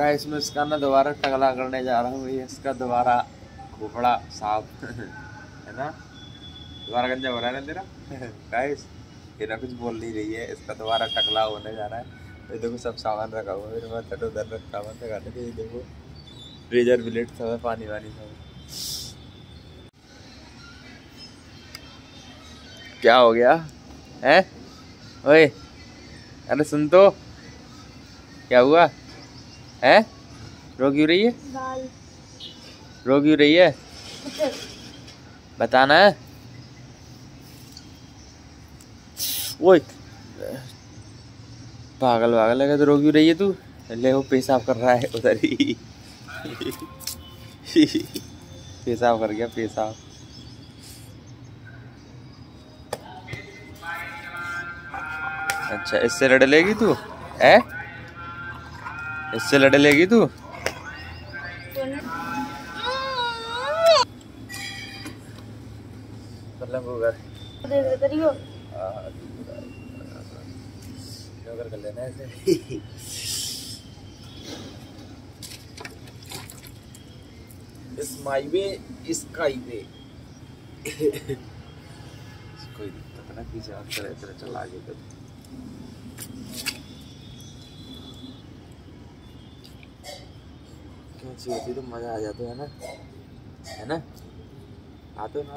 Guys मैं इसका ना दोबारा टकला करने जा रहा हूँ, ये इसका दोबारा खोपड़ा साफ़। है ना? दोबारा गंजा हो रहा है ना तेरा? गाइस ये ना कुछ बोल नहीं रही है, इसका दोबारा टकला होने जा रहा है। ये देखो, सब सामान रखा हुआ है मेरे पास तटो दर रखा हुआ दिखाने के ये देखो रेजर ब्लेड सब है पानी वानी सब क्या हो गया? है? ओए, अरे सुन तो। क्या हुआ? है? रो क्यों रही है? दाल रो क्यों रही है? बताना है। ओए पागल पागल है तो? रो क्यों रही है तू? ले वो पेशाब कर रहा है उधर ही। पेशाब कर गया पेशाब। अच्छा इससे लड़ लेगी तू? है? इससे लड़ लेगी तू? कर जोकर कर लेना इस। माई वे इसका ही वे कोई दिक्कत ना, पीछे हाथ कर। कैसी होती तो मज़ा आ जाता है ना? है ना? आते ना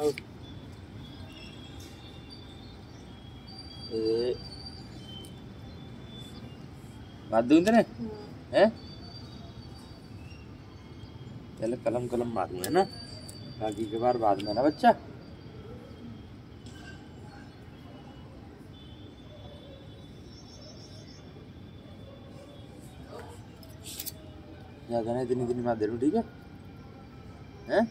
ए बात दूँ तेरे? हैं? पहले कलम कलम बाद में है ना? बाकी के बार बाद में ना बच्चा? ज़्यादा नहीं इतनी इतनी बात दे रहा ठीक है? हैं?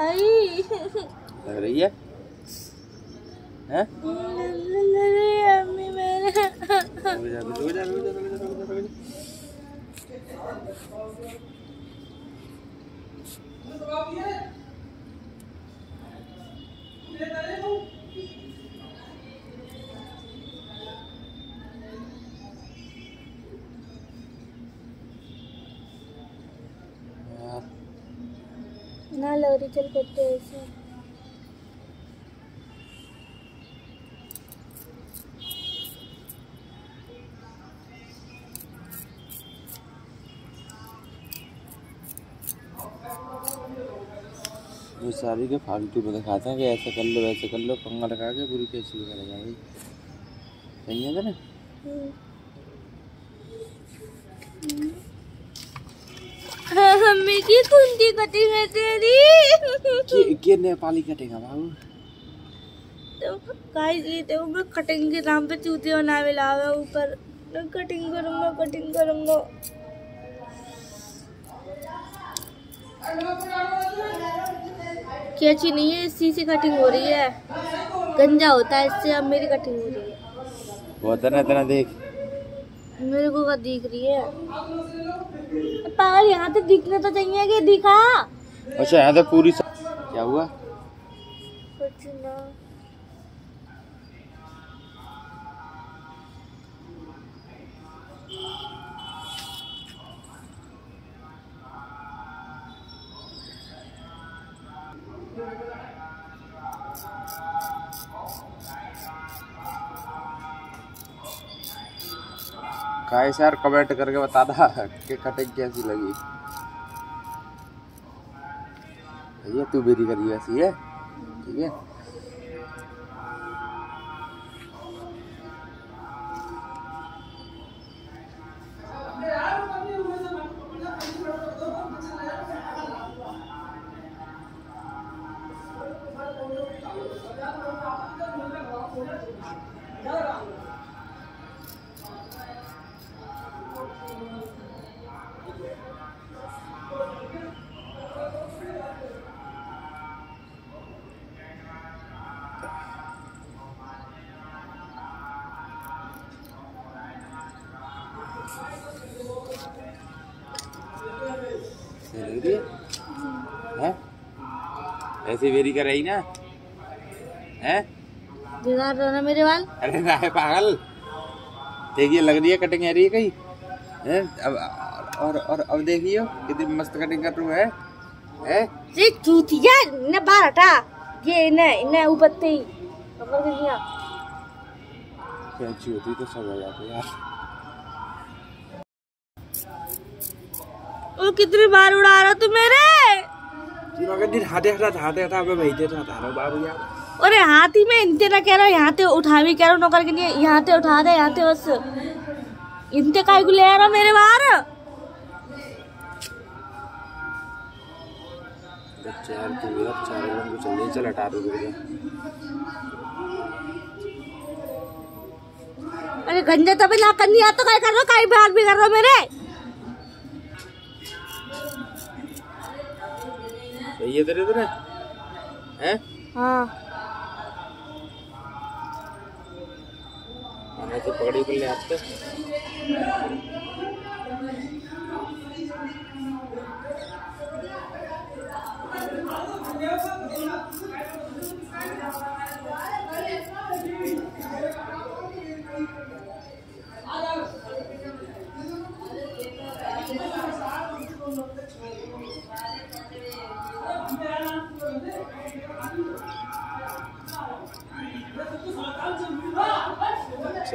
आई। लग रही है? हैं मेरे रुक जा रुक जा रुक जा रुक जा रुक जा रुक जा यार लग रही चल करते हैं ऐसे। वो सारी के फालतू में दिखाते हैं कि ऐसे कर लो वैसे कर लो पंगा लगा के पूरी कैसी करेगा भाई। सही है ना? मम्मी की कुंती कटिंग है तेरी। के, के नेपाली कटेगा बाबू? तो गाइस ये देखो मैं कटिंग के नाम पे चूते बनावे लावे ऊपर। मैं कटिंग करूँगा कटिंग करूँगा। क्या चीज़ नहीं है इसी से कटिंग हो रही है। गंजा होता है इससे अब मेरी कटिंग हो रही है। बहुत है ना इतना देख। मेरे को क्या दिख रही है? पागल यहाँ तक दिखने तो चाहिए कि दिखा। अच्छा यहाँ तो पूरी क्या हुआ? कुछ ना। गाइस यार कमेंट करके बताना कि कटिंग कैसी लगी। भैया, तू मेरी करी वैसी है? ठीक है। सही लग रही है? हैं? ऐसे वेरी कर रही ना? हैं? रहा ना मेरे बाल। अरे ना है पागल। देखिए लग रही है कटिंग आ रही है कहीं। हैं? अब और और अब देखिए कितनी मस्त कटिंग कर रहा है। हैं? ये चूतिया ने बाहर हटा। ये ने ने ऊपर ते ही पकड़ के दिया कैंची होती तो सब हो जाते यार। ओ कितनी बार उड़ा रहा तू मेरे? हाथे हाथे बाबू अरे हाथी में इनते ना कह रहा यहाँ ते उठा भी कह रहा नौकर के लिए यहाँ ते उठा दे यहाँ ते बस। इनते काय को ले आ रहा मेरे बाहर बच्चे यार तू यार चार लोगों को चल चल हटा दो अरे गंजा तब ना करनी आ तो काय कर रहा काय बाहर भी कर रहा मेरे? सही है तेरे तेरे हैं? हाँ। मैंने तो पकड़ी पड़ी ले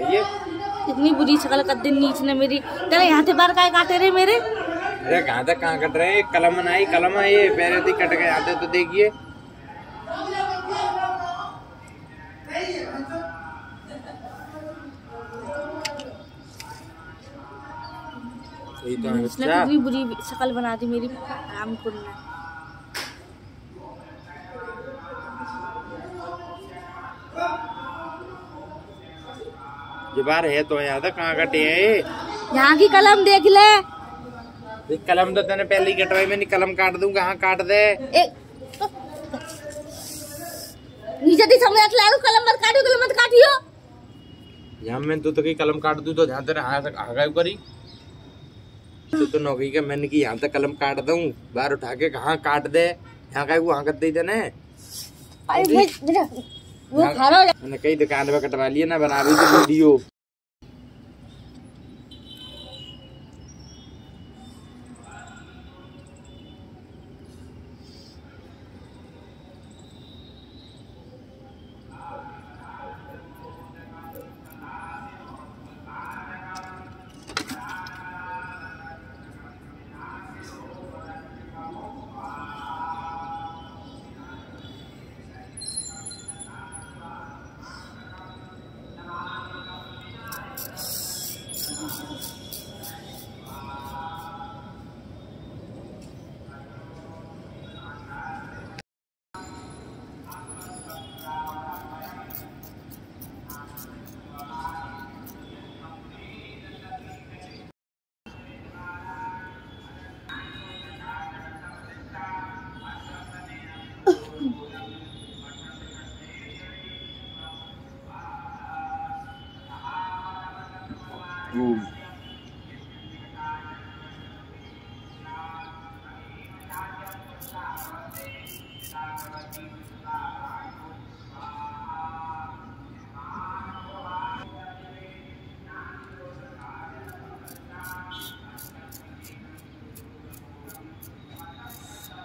सही है इतनी बुरी शक्ल कर दी नीच ने मेरी। तेरे यहाँ से बाहर काय काटे रहे मेरे? अरे कहाँ तक कहाँ कट रहे हैं? कलम आई कलम है ये। पैरे थी कट गए आते तो देखिए। तो कितनी बुरी शक्ल बना दी मेरी आराम करना ये बार है तो यहाँ तक कहाँ कटे है यहाँ की कलम देख ले। कलम तो तूने पहले ही कटवाई मैंने कलम काट दूँ कहाँ काट दे? नीचे दी समझ ला कलम मत काटियो कलम मत काटियो। यहाँ मैं तो तो की कलम काट दूँ तो ध्यान तेरे हाथ आगा करी तो तो नौकरी का मैंने की यहाँ तक कलम काट दूँ बाहर उठा के कहाँ काट दे? यहाँ का वहाँ कर दे बेटा वो खा रहा हो। मैंने कई दुकान पे कटवा लिया ना बना रही थी वीडियो। Boom.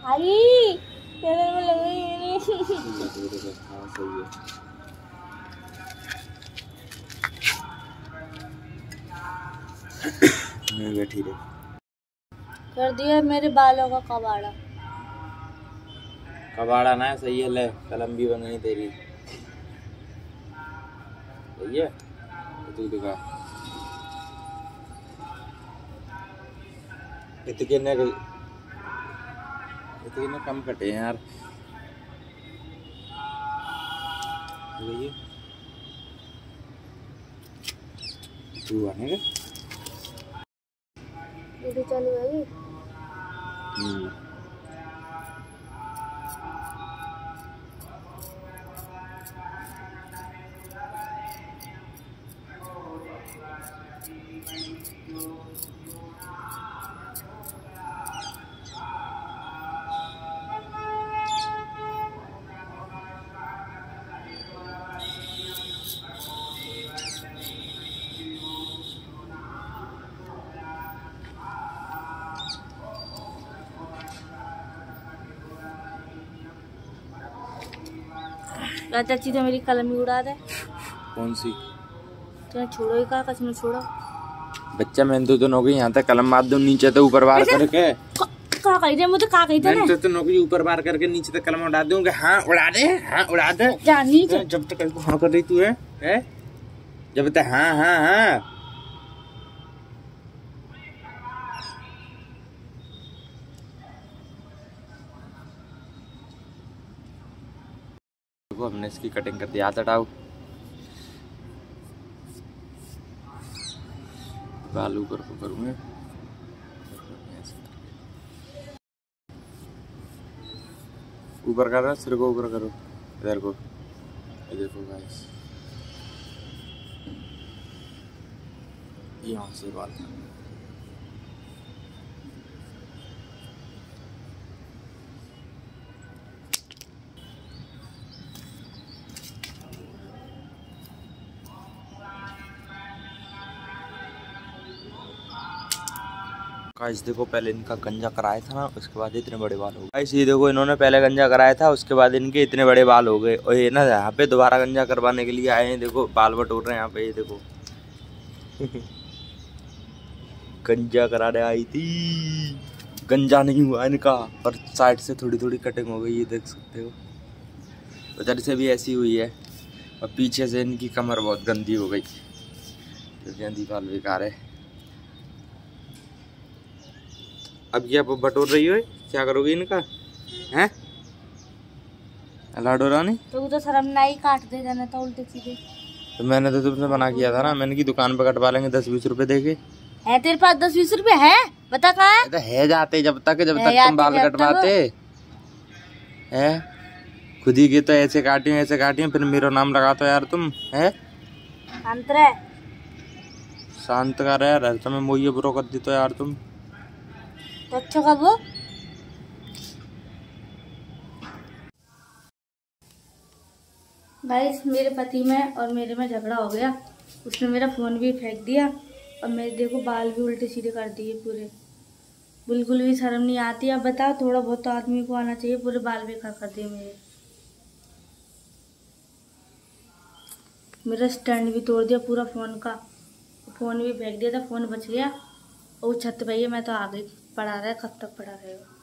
आई तेरे में लग रही है हाँ सही है मैं बैठी रही कर दिया मेरे बालों का कबाड़ा। कबाड़ा ना सही है ले कलम भी बन गई तेरी। सही है? तू दिखा इतने ने इतने ने कम कटे हैं यार। तू आने का चालू है चाची तो मेरी कलम ही उड़ा दे। कौन सी? तो छोड़ो ही कहा कसम छोड़ो। बच्चा मैंने तो, तो नौकरी यहाँ तक कलम मार दो नीचे तो ऊपर बार करके। कहा कही थे मुझे कहा कही थे मैंने तो, तो नौकरी ऊपर बार करके नीचे तक कलम उड़ा दूँगा हाँ उड़ा दे हाँ उड़ा दे। नीचे। जब तक हाँ कर रही तू है? जब तक हाँ हाँ हाँ। हमने इसकी कटिंग कर दी हाथ हटाओ। बाल ऊपर को करूँगा। ऊपर कर रहा सिर को ऊपर करो, इधर को। ये देखो गाइस यहाँ से बाल गाइस देखो, पहले इनका गंजा कराया था ना, उसके बाद इतने बड़े बाल हो गए। गाइस ये देखो, इन्होंने पहले गंजा कराया था, उसके बाद इनके इतने बड़े बाल हो गए। और ये ना, यहाँ पे दोबारा गंजा करवाने के लिए आए हैं, देखो, बाल बटोर रहे हैं यहाँ पे, ये देखो। गंजा कराने आई थी। गंजा नहीं हुआ इनका। पर साइड से थोड़ी थोड़ी कटिंग हो गई, ये देख सकते हो। उधर से भी ऐसी हुई है। और पीछे से इनकी कमर बहुत गंदी हो गई। तो गंदी बाल बेकार है। अब क्या बटोर रही हो क्या करोगी इनका? हैं? लाडो रानी? तो तो शर्म ना ही काट दे जाना था उल्टे सीधे। तो मैंने तो तुमसे मना किया था ना मैंने की दुकान पे कटवा लेंगे दस बीस रुपए देके। है तेरे पास दस बीस रुपए? है? बता कहाँ है? तो है जाते जब तक जब तक तुम बाल कटवाते। है? खुद ही के तो ऐसे काटी ऐसे काटी फिर मेरा नाम लगाते हो यार तुम है? शांत कर यार हर समय मोइये बुरो कर दी तो यार तुम। कब वो गाइस मेरे पति में और मेरे में झगड़ा हो गया। उसने मेरा फ़ोन भी फेंक दिया और मेरे देखो बाल भी उल्टे सीधे कर दिए पूरे। बिल्कुल भी शर्म नहीं आती। अब बताओ थोड़ा बहुत तो आदमी को आना चाहिए पूरे बाल भी कर दिए मेरे। मेरा स्टैंड भी तोड़ दिया पूरा फ़ोन का। फ़ोन भी फेंक दिया था फ़ोन बच गया। और छत पे है, मैं तो आ गई। पड़ा रहा कब तक पढ़ा रहेगा?